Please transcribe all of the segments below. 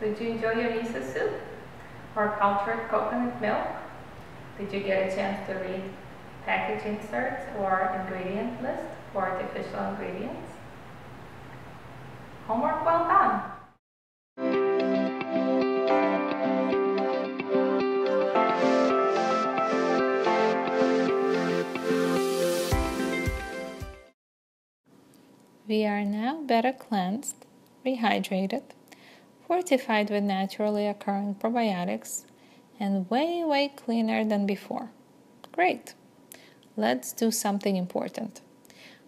Did you enjoy your miso soup? Or cultured coconut milk? Did you get a chance to read package inserts or ingredient list for artificial ingredients? Homework well done! We are now better cleansed, rehydrated, fortified with naturally occurring probiotics, and way, way cleaner than before. Great! Let's do something important.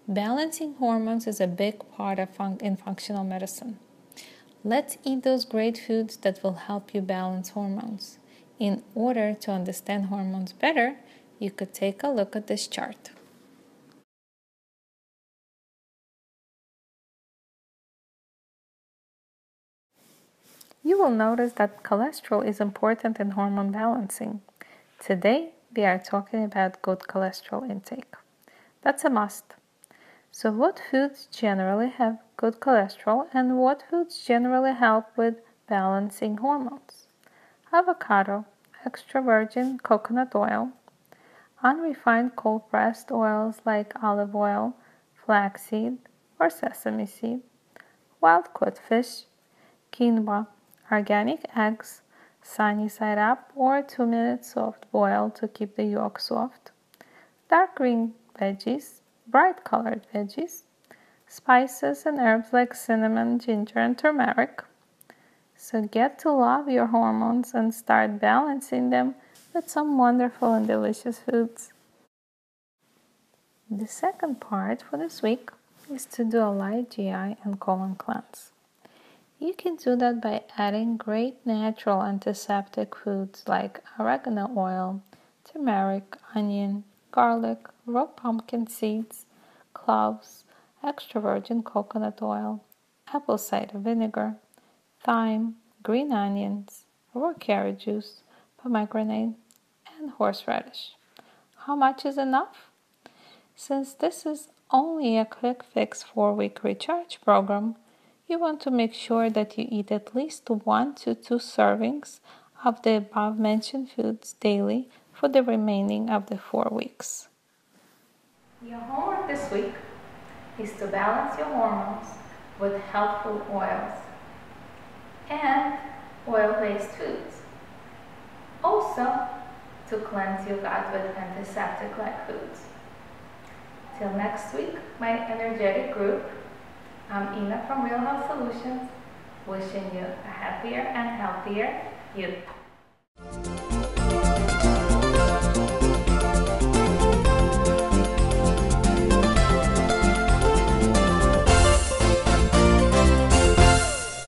Balancing hormones is a big part of fun- in functional medicine. Let's eat those great foods that will help you balance hormones. In order to understand hormones better, you could take a look at this chart. You will notice that cholesterol is important in hormone balancing. Today, we are talking about good cholesterol intake. That's a must. So, what foods generally have good cholesterol and what foods generally help with balancing hormones? Avocado, extra virgin coconut oil, unrefined cold pressed oils like olive oil, flaxseed, or sesame seed, wild caught fish, quinoa, organic eggs, sunny side up, or 2 minutes soft boil to keep the yolk soft, dark green veggies, bright colored veggies, spices and herbs like cinnamon, ginger, and turmeric. So get to love your hormones and start balancing them with some wonderful and delicious foods. The second part for this week is to do a light GI and colon cleanse. You can do that by adding great natural antiseptic foods like oregano oil, turmeric, onion, garlic, raw pumpkin seeds, cloves, extra virgin coconut oil, apple cider vinegar, thyme, green onions, raw carrot juice, pomegranate, and horseradish. How much is enough? Since this is only a quick fix four week recharge program, you want to make sure that you eat at least one to two servings of the above mentioned foods daily for the remaining of the four weeks. Your homework this week is to balance your hormones with healthful oils and oil based foods. Also, to cleanse your gut with antiseptic like foods. Till next week, my energetic group. I'm Inna from Real Health Solutions, wishing you a happier and healthier you.